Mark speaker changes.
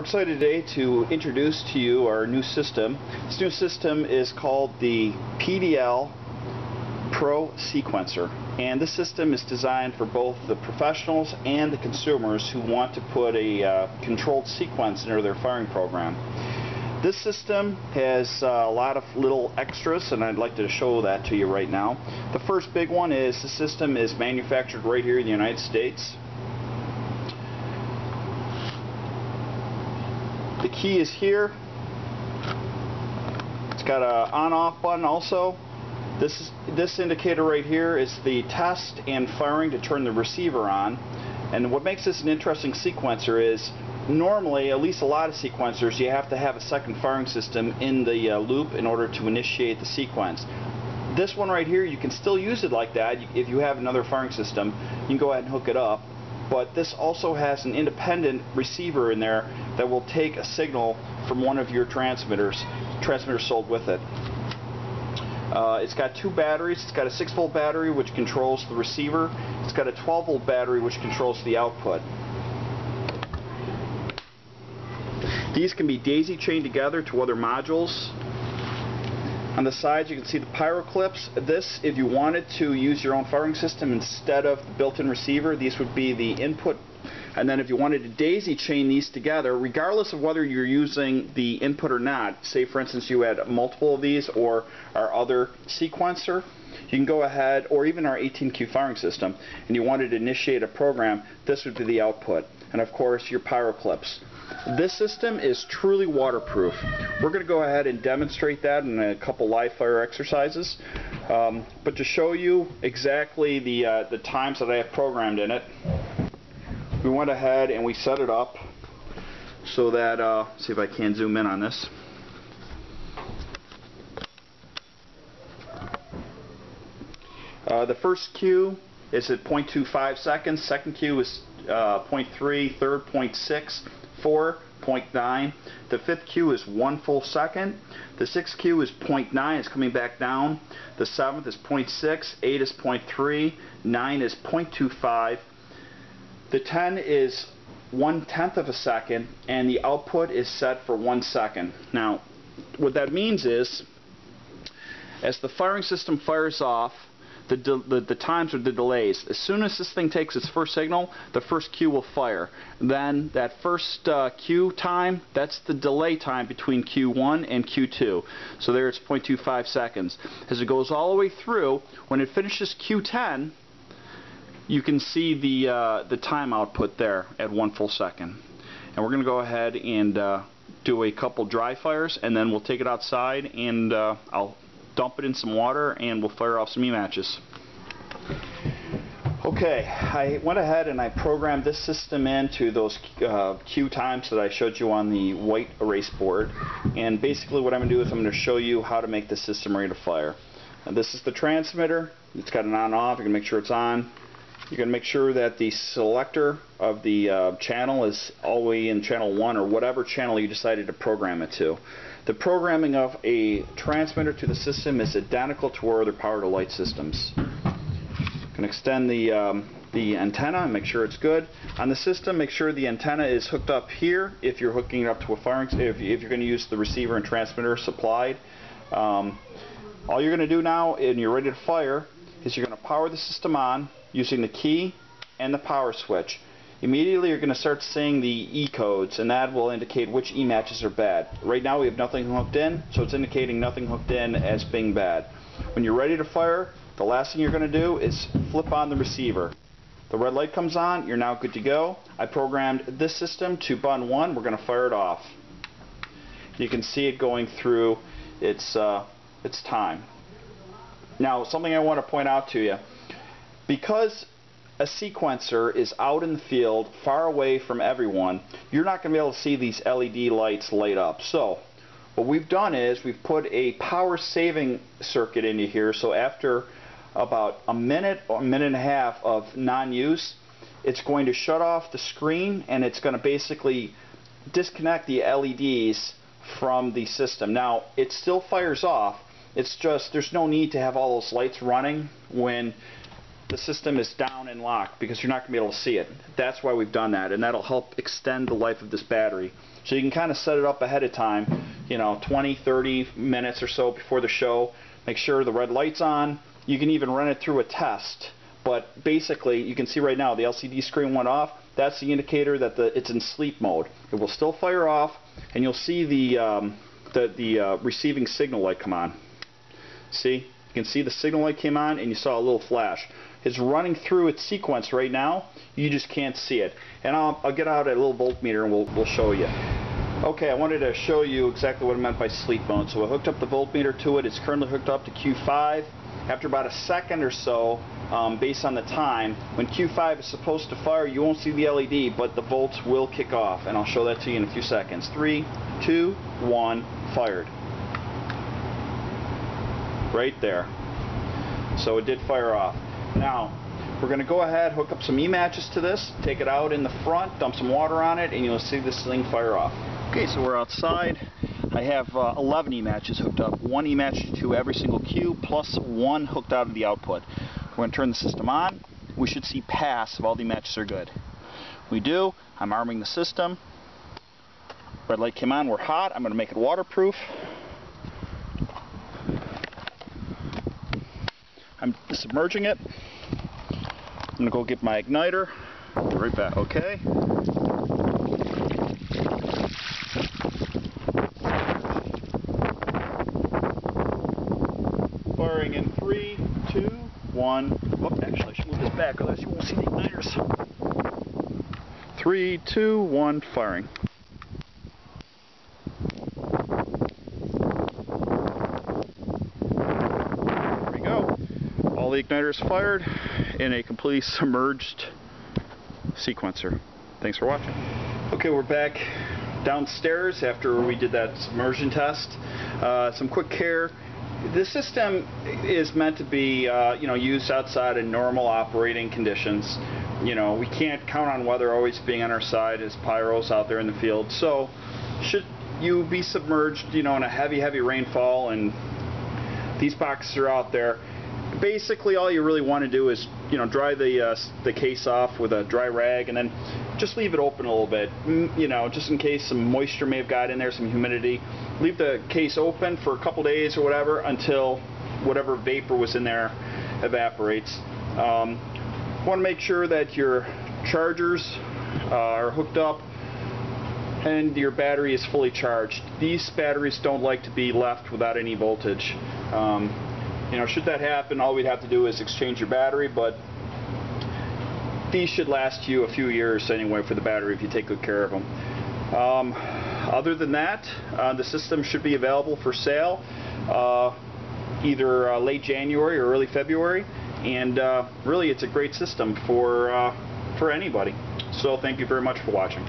Speaker 1: We're excited today to introduce to you our new system. This new system is called the PDL Pro Sequencer and this system is designed for both the professionals and the consumers who want to put a uh, controlled sequence into their firing program. This system has uh, a lot of little extras and I'd like to show that to you right now. The first big one is the system is manufactured right here in the United States. The key is here. It's got a on-off button also. This is, this indicator right here is the test and firing to turn the receiver on. And what makes this an interesting sequencer is normally, at least a lot of sequencers, you have to have a second firing system in the uh, loop in order to initiate the sequence. This one right here, you can still use it like that. If you have another firing system, you can go ahead and hook it up but this also has an independent receiver in there that will take a signal from one of your transmitters, transmitters sold with it. Uh, it's got two batteries. It's got a 6 volt battery which controls the receiver. It's got a 12 volt battery which controls the output. These can be daisy chained together to other modules on the sides you can see the pyro clips. This, if you wanted to use your own firing system instead of the built-in receiver, these would be the input. And then if you wanted to daisy chain these together, regardless of whether you're using the input or not, say for instance you had multiple of these or our other sequencer, you can go ahead, or even our 18Q firing system, and you wanted to initiate a program, this would be the output. And of course your pyro clips. This system is truly waterproof. We're going to go ahead and demonstrate that in a couple live fire exercises. Um, but to show you exactly the, uh, the times that I have programmed in it, we went ahead and we set it up so that, uh, see if I can zoom in on this. Uh, the first cue is at 0.25 seconds, second cue is uh, 0.3, third 0.6, 4.9. The fifth cue is one full second. The sixth cue is 0.9. It's coming back down. The seventh is 0.6. Eight is 0.3. Nine is 0.25. The 10 is one tenth of a second, and the output is set for one second. Now, what that means is, as the firing system fires off, the, the, the, times or the delays. As soon as this thing takes its first signal, the first cue will fire. Then that first uh, cue time, that's the delay time between Q1 and Q2. So there it's 0.25 seconds. As it goes all the way through, when it finishes Q10, you can see the, uh, the time output there at one full second. And we're going to go ahead and uh, do a couple dry fires and then we'll take it outside and uh, I'll dump it in some water, and we'll fire off some E-matches. Okay, I went ahead and I programmed this system into those uh, cue times that I showed you on the white erase board. And basically what I'm going to do is I'm going to show you how to make the system ready to fire. And this is the transmitter. It's got an on-off. You're going to make sure it's on. You're going to make sure that the selector of the uh, channel is all the way in channel 1 or whatever channel you decided to program it to. The programming of a transmitter to the system is identical to our other power to light systems. Can extend the, um, the antenna and make sure it's good. On the system, make sure the antenna is hooked up here if you're hooking it up to a firing, if, if you're going to use the receiver and transmitter supplied. Um, all you're going to do now, and you're ready to fire, is you're going to power the system on using the key and the power switch immediately you're going to start seeing the E codes and that will indicate which E matches are bad. Right now we have nothing hooked in so it's indicating nothing hooked in as being bad. When you're ready to fire the last thing you're going to do is flip on the receiver. The red light comes on, you're now good to go. I programmed this system to button 1, we're going to fire it off. You can see it going through its, uh, its time. Now something I want to point out to you. Because a sequencer is out in the field, far away from everyone, you're not going to be able to see these LED lights light up. So, what we've done is we've put a power saving circuit into here, so after about a minute or a minute and a half of non-use, it's going to shut off the screen and it's going to basically disconnect the LEDs from the system. Now, it still fires off, it's just there's no need to have all those lights running when the system is down and locked because you're not going to be able to see it. That's why we've done that, and that'll help extend the life of this battery. So you can kind of set it up ahead of time, you know, 20, 30 minutes or so before the show. Make sure the red light's on. You can even run it through a test. But basically, you can see right now the LCD screen went off. That's the indicator that the, it's in sleep mode. It will still fire off, and you'll see the, um, the, the uh, receiving signal light come on. See? You can see the signal light came on, and you saw a little flash. It's running through its sequence right now. You just can't see it. And I'll, I'll get out a little voltmeter, and we'll, we'll show you. Okay, I wanted to show you exactly what I meant by sleep mode. So I hooked up the voltmeter to it. It's currently hooked up to Q5. After about a second or so, um, based on the time, when Q5 is supposed to fire, you won't see the LED, but the volts will kick off. And I'll show that to you in a few seconds. Three, two, one, fired. Right there. So it did fire off. Now, we're going to go ahead, hook up some E-matches to this, take it out in the front, dump some water on it, and you'll see this thing fire off. Okay, so we're outside. I have uh, 11 E-matches hooked up, one E-match to every single cue, plus one hooked out of the output. We're going to turn the system on. We should see pass if all the matches are good. We do. I'm arming the system. Red light came on. We're hot. I'm going to make it waterproof. I'm submerging it. I'm to go get my igniter. Right back. Okay. Firing in three, two, one. Whoop, actually, I should move this back, otherwise you won't see the igniters. Three, two, one, firing. There we go. The igniters fired in a completely submerged sequencer. Thanks for watching. Okay, we're back downstairs after we did that submersion test. Uh, some quick care. The system is meant to be, uh, you know, used outside in normal operating conditions. You know, we can't count on weather always being on our side as pyros out there in the field. So, should you be submerged, you know, in a heavy, heavy rainfall and these boxes are out there, basically all you really want to do is you know dry the uh, the case off with a dry rag and then just leave it open a little bit. You know just in case some moisture may have got in there some humidity. Leave the case open for a couple days or whatever until whatever vapor was in there evaporates. Um, want to make sure that your chargers uh, are hooked up and your battery is fully charged. These batteries don't like to be left without any voltage. Um, you know, should that happen, all we'd have to do is exchange your battery, but these should last you a few years anyway for the battery if you take good care of them. Um, other than that, uh, the system should be available for sale uh, either uh, late January or early February, and uh, really it's a great system for, uh, for anybody. So thank you very much for watching.